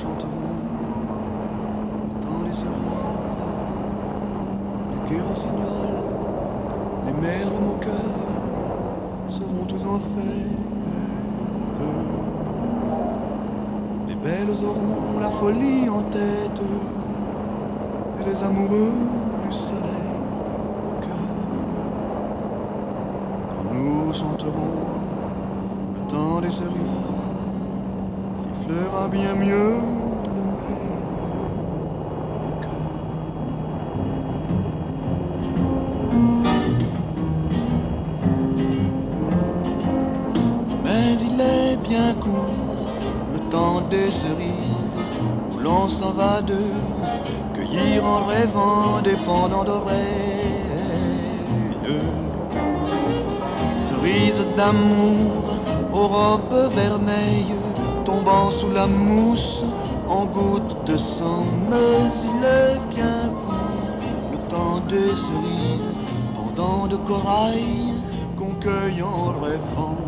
chanteront dans les cerises, les quais rossignols, les merles moqueurs seront tous en fête. Les belles auront la folie en tête, et les amoureux du soleil au cœur. Quand nous chanterons le temps des sifflera bien mieux. Mais il est bien court, le temps des cerises, où l'on s'en va de cueillir en rêvant des pendants d'oreilles. Cerises d'amour aux robes vermeilles, tombant sous la mousse en gouttes de sang. Mais il est bien court, le temps des cerises, pendant de corail qu'on cueille en rêvant.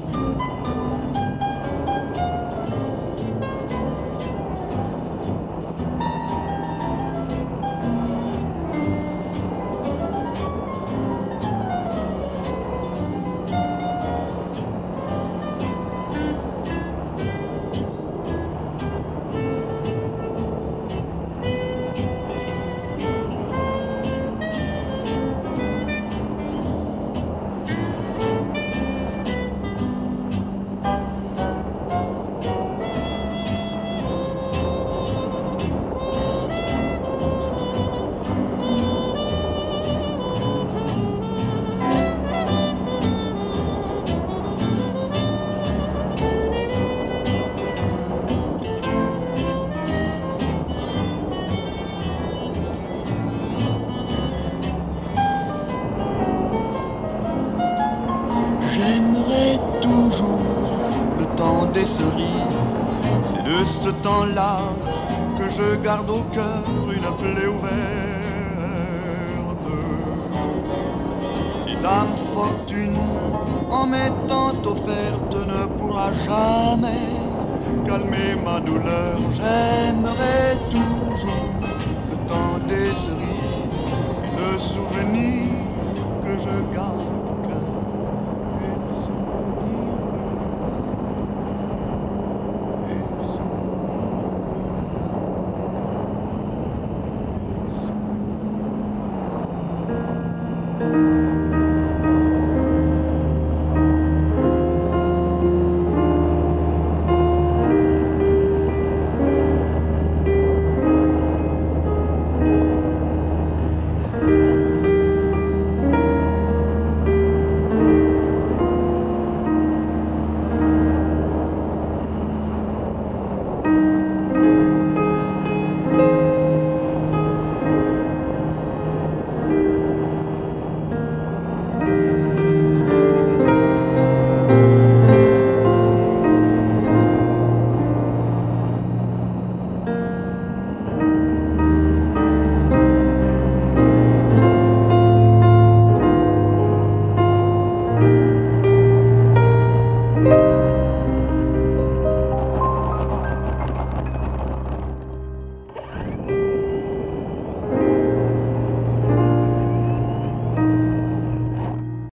C'est de ce temps-là que je garde au cœur une plaie ouverte. Et Dame Fortune, en m'étant offerte, ne pourra jamais calmer ma douleur. J'aimerais toujours le temps des cerises, le souvenir que je garde you.